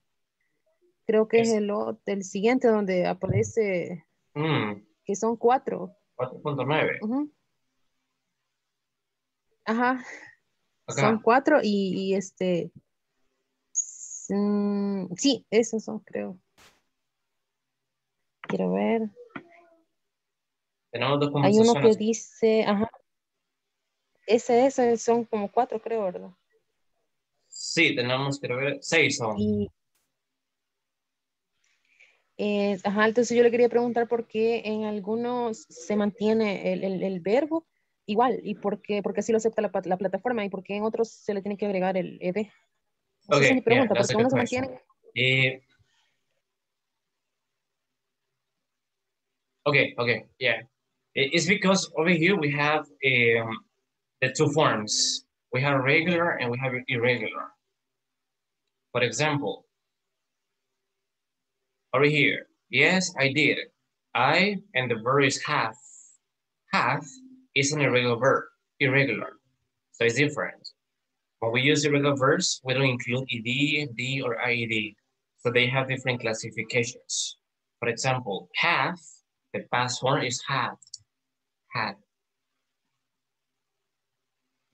Speaker 4: Creo que es,
Speaker 1: Es-
Speaker 4: el, el siguiente donde aparece
Speaker 1: Mm,
Speaker 4: que son cuatro.
Speaker 1: 4.9.
Speaker 4: Ujú. Ajá,
Speaker 1: Acá.
Speaker 4: son cuatro y, y este, mm, sí, esos son, creo. Quiero ver.
Speaker 1: Tenemos dos
Speaker 4: Hay uno que dice, ajá, ese, ese son como cuatro, creo, ¿verdad?
Speaker 1: Sí, tenemos que ver. Seis son.
Speaker 4: Y, eh, ajá, entonces yo le quería preguntar por qué en algunos se mantiene el, el- el verbo igual y por qué, porque así lo acepta la, plataforma y por qué en otros se le tiene que agregar el ed. Esa
Speaker 1: Okay,
Speaker 4: es mi pregunta, ¿por qué
Speaker 1: good
Speaker 4: uno se
Speaker 1: question.
Speaker 4: mantiene?
Speaker 1: Eh, okay, okay, yeah. It's because over here we have um, the two forms. We have regular and we have irregular. For example, over here, yes, I did. I and the verb is have. Have is an irregular verb, irregular. So it's different. When we use irregular verbs, we don't include ed, d, or ied. So they have different classifications. For example, have, the past one is had, had.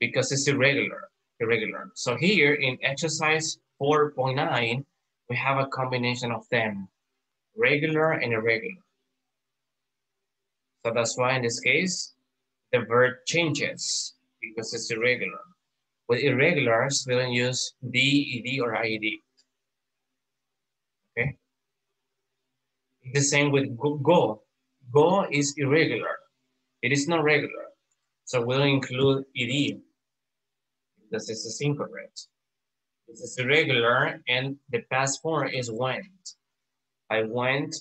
Speaker 1: Because it's irregular, irregular. So here in exercise 4.9, we have a combination of them, regular and irregular. So that's why in this case, the verb changes because it's irregular. With irregulars, we don't use D, ED, or IED. Okay? The same with go. Go, is irregular. It is not regular. So we don't include ED because this is incorrect. This is irregular and the past form is went. I went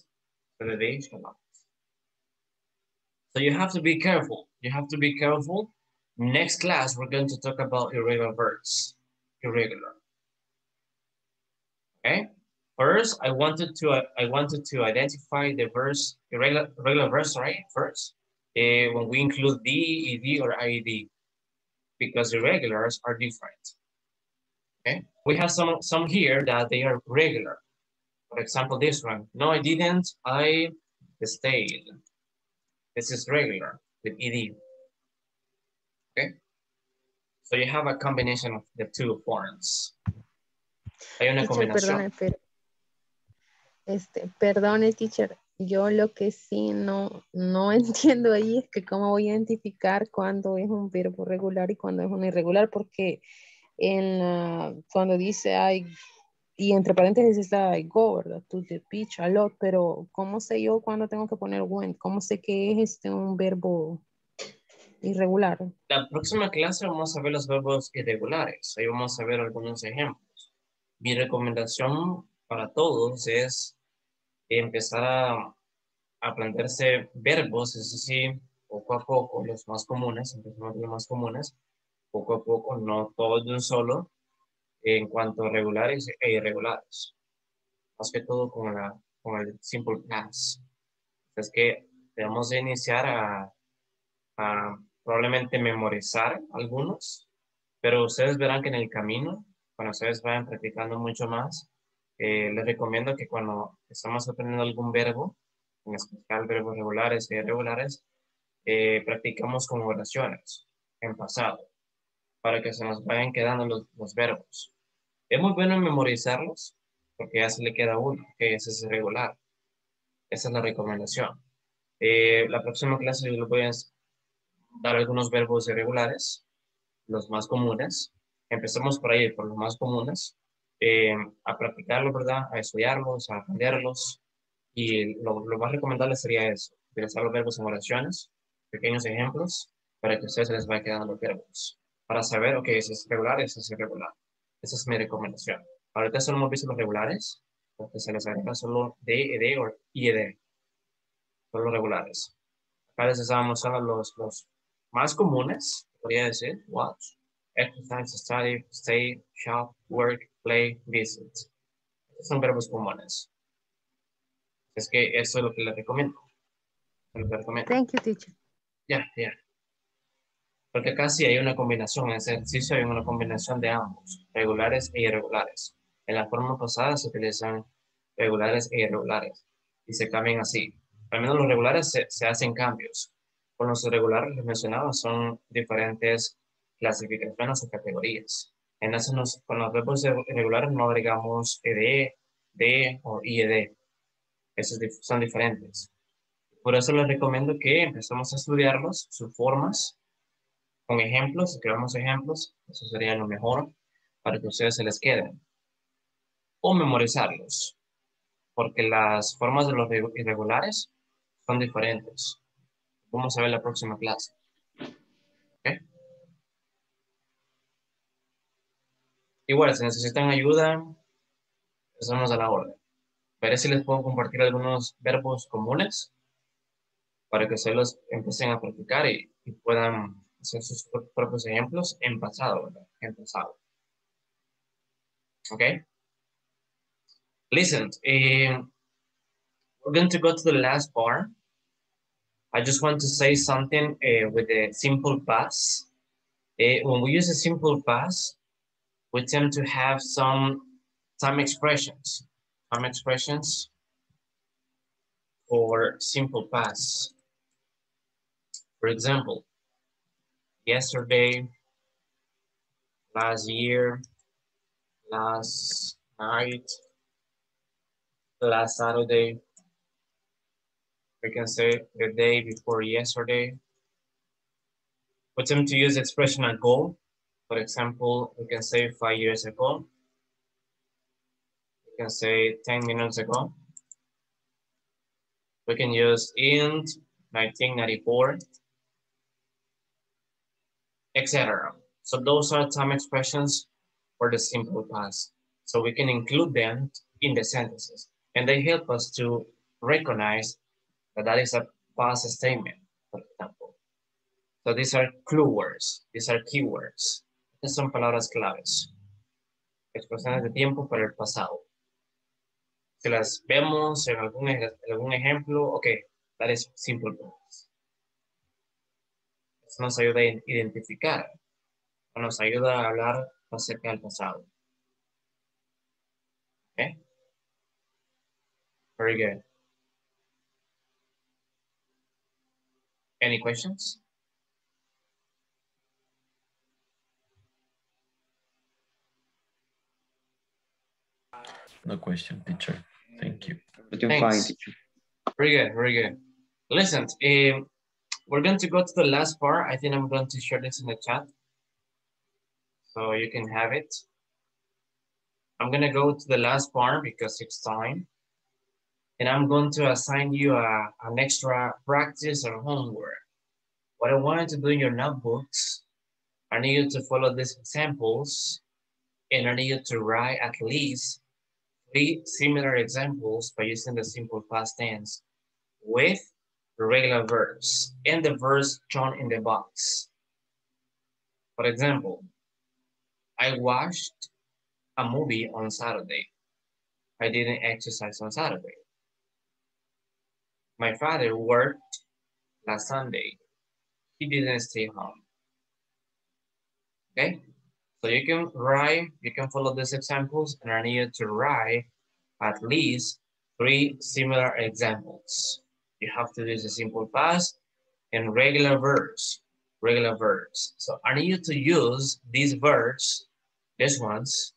Speaker 1: to the lot. So you have to be careful. You have to be careful. Next class, we're going to talk about irregular verbs. Irregular. Okay. First, I wanted to uh, I wanted to identify the verse irregular regular verse, right? First, uh, when we include D, ED, or IED, because the regulars are different. Okay. We have some some here that they are regular. For example, this one. No, I didn't. I stayed. This is regular with ED. Okay. So you have a combination of the two forms. Hay una combinación.
Speaker 4: Este, perdone, teacher, yo lo que sí no, no entiendo ahí es que cómo voy a identificar cuándo es un verbo regular y cuándo es un irregular, porque en cuando dice I, y entre paréntesis está I go, ¿verdad? To the beach, a lot, pero ¿cómo sé yo cuándo tengo que poner went? ¿Cómo sé que es este un verbo irregular?
Speaker 1: La próxima clase vamos a ver los verbos irregulares. Ahí vamos a ver algunos ejemplos. Mi recomendación para todos es empezar a aprenderse verbos, es decir, poco a poco, los más comunes, empezamos los más comunes, poco a poco, no todos de un solo, en cuanto a regulares e irregulares. Más que todo con, la, con el simple past. Es que debemos de iniciar a probablemente memorizar algunos, pero ustedes verán que en el camino, cuando ustedes vayan practicando mucho más, eh, les recomiendo que cuando estamos aprendiendo algún verbo, en especial verbos regulares e irregulares, eh, practicamos con oraciones en pasado, para que se nos vayan quedando los, los verbos. Es muy bueno memorizarlos, porque ya se le queda uno, que ese es irregular. Esa es la recomendación. Eh, la próxima clase yo les voy a dar algunos verbos irregulares, los más comunes. Empezamos por ahí, por los más comunes, eh, a practicarlos, ¿verdad? A estudiarlos, a aprenderlos. Y lo, lo más recomendable sería eso, utilizar los verbos en oraciones, pequeños ejemplos, para que ustedes se les vaya quedando los verbos. Para saber, ok, ese es regular, ese es irregular. Esa es mi recomendación. Ahorita solo hemos visto los regulares, porque se les agrega solo D, ED o IED. Son los regulares. Acá les estaba mostrando los, los más comunes, podría decir, watch, exercise, study, stay, shop, work, play, visit. Estos son verbos comunes. Es que eso es lo que les recomiendo. Que recomiendo.
Speaker 4: Thank you, teacher.
Speaker 1: Ya, ya. Porque acá sí hay una combinación, en ese ejercicio hay una combinación de ambos, regulares e irregulares. En la forma pasada se utilizan regulares e irregulares y se cambian así. Al menos los regulares se, se hacen cambios. Con los irregulares les mencionaba son diferentes clasificaciones o categorías. En eso nos- con los verbos irregulares no agregamos ed, d o ied. Esos son diferentes. Por eso les recomiendo que empecemos a estudiarlos, sus formas, con ejemplos, escribamos ejemplos, eso sería lo mejor para que ustedes se les queden. O memorizarlos, porque las formas de los re- irregulares son diferentes. Vamos a ver la próxima clase. ¿Ok? Igual, si necesitan ayuda, estamos a la orden. Veré si les puedo compartir algunos verbos comunes para que se los empiecen a practicar y, y puedan hacer sus propios ejemplos en pasado, ¿verdad? En pasado. Okay? Listen, uh, we're going to go to the last part. I just want to say something uh, with the simple past. Uh, when we use a simple past, we tend to have some time expressions, time expressions for simple past. For example, yesterday, last year, last night, last Saturday. We can say the day before yesterday. We tend to use expression ago. For example, we can say five years ago. We can say 10 minutes ago. We can use in 1994, etc. So those are time expressions for the simple past. So we can include them in the sentences and they help us to recognize that that is a past statement, for example. So these are clue words, these are keywords. Son palabras claves. Expresiones de tiempo para el pasado. Si las vemos en algún, algún ejemplo, ok, that is simple. Eso nos ayuda a identificar, o nos ayuda a hablar acerca del pasado. Okay? Very good. Any questions?
Speaker 12: No question, teacher. Thank you.
Speaker 1: Thanks. Very good, very good. Listen, um, we're going to go to the last part. I think I'm going to share this in the chat. So you can have it. I'm gonna go to the last part because it's time. And I'm going to assign you a, an extra practice or homework. What I wanted to do in your notebooks, I need you to follow these examples and I need you to write at least three similar examples by using the simple past tense with regular verbs and the verbs shown in the box. For example, I watched a movie on Saturday. I didn't exercise on Saturday. My father worked last Sunday. He didn't stay home. Okay, so you can write, you can follow these examples and I need you to write at least three similar examples. You have to use a simple past and regular verbs, regular verbs. So I need you to use these verbs, these ones,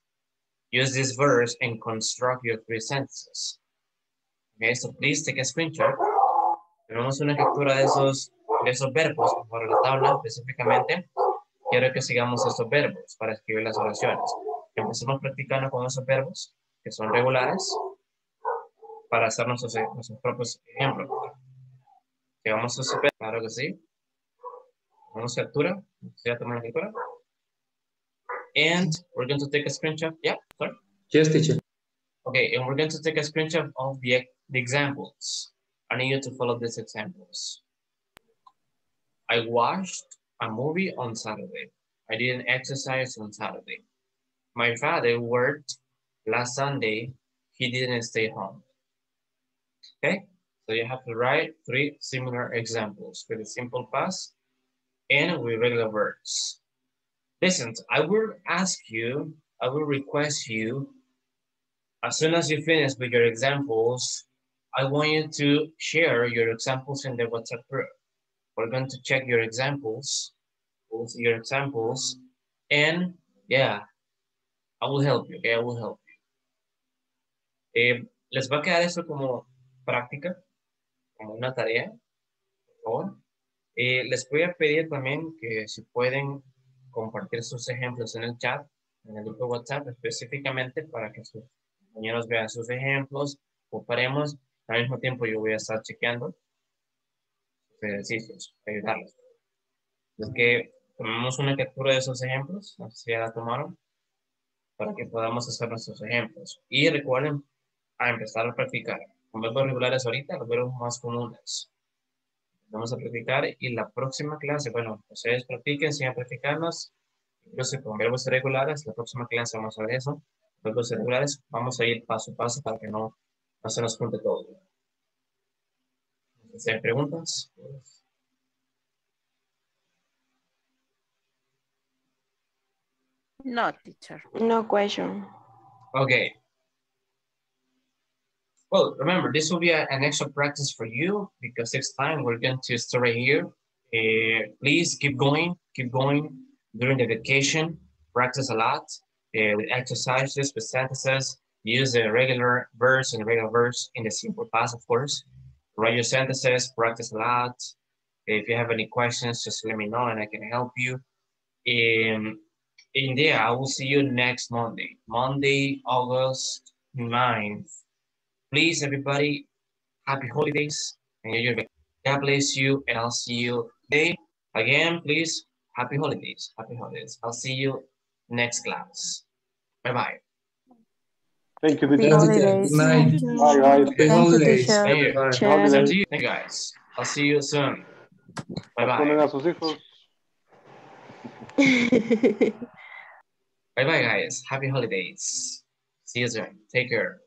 Speaker 1: use this verse and construct your three sentences. Okay, so please take a screenshot. Tenemos una de esos, de esos verbos por la tabla específicamente. Quiero que sigamos estos verbos para escribir las oraciones. Empecemos practicando con esos verbos que son regulares para hacer nuestros, nuestros propios ejemplos. Llegamos a ese claro que sí. Vamos a captura. ¿Sí ya tomar la captura? And we're going to take a screenshot. Yeah, sorry.
Speaker 7: Yes, teacher.
Speaker 1: Okay, and we're going to take a screenshot of the, the examples. I need you to follow these examples. I watched a movie on Saturday. I didn't exercise on Saturday. My father worked last Sunday. He didn't stay home. Okay, so you have to write three similar examples with a simple past and with regular verbs. Listen, I will ask you, I will request you, as soon as you finish with your examples, I want you to share your examples in the WhatsApp group. We're going to check your examples, your examples, and yeah, I will help you, okay? I will help you. Eh, les va a quedar eso como práctica, como una tarea, por favor. Eh, les voy a pedir también que si pueden compartir sus ejemplos en el chat, en el grupo WhatsApp, específicamente para que sus compañeros vean sus ejemplos, comparemos. Al mismo tiempo yo voy a estar chequeando ejercicios, ayudarlos. Es que tomamos una captura de esos ejemplos, no sé si ya la tomaron. para que podamos hacer nuestros ejemplos. Y recuerden a empezar a practicar. Con verbos regulares ahorita, los verbos más comunes. Vamos a practicar y la próxima clase, bueno, ustedes practiquen, sigan practicándonos. Incluso con verbos irregulares, la próxima clase vamos a ver eso. Verbos irregulares, vamos a ir paso a paso para que no, no se nos junte todo. Si hay preguntas, pues,
Speaker 9: No, teacher.
Speaker 2: No question.
Speaker 1: Okay. Well, remember, this will be a- an extra practice for you because next time we're going to start right here. Uh, please keep going, keep going during the vacation. Practice a lot uh, with exercises, with sentences. Use the regular verse and regular verse in the simple past, of course. Write your sentences, practice a lot. If you have any questions, just let me know and I can help you. Um, in there, I will see you next Monday, Monday, August 9th. Please, everybody, happy holidays. Enjoy your. God bless you, and I'll see you today. Again, please, happy holidays. Happy holidays. I'll see you next class. Bye-bye.
Speaker 13: Thank you,
Speaker 7: Happy
Speaker 13: teacher.
Speaker 7: holidays. Good night.
Speaker 13: Bye, guys.
Speaker 7: Happy holidays.
Speaker 1: Thank you.
Speaker 7: Bye.
Speaker 1: You. Thank you, guys. I'll see you soon.
Speaker 13: Vacunen
Speaker 1: Bye-bye.
Speaker 13: a sus hijos.
Speaker 1: Bye-bye, guys. Happy holidays. See you soon. Take care.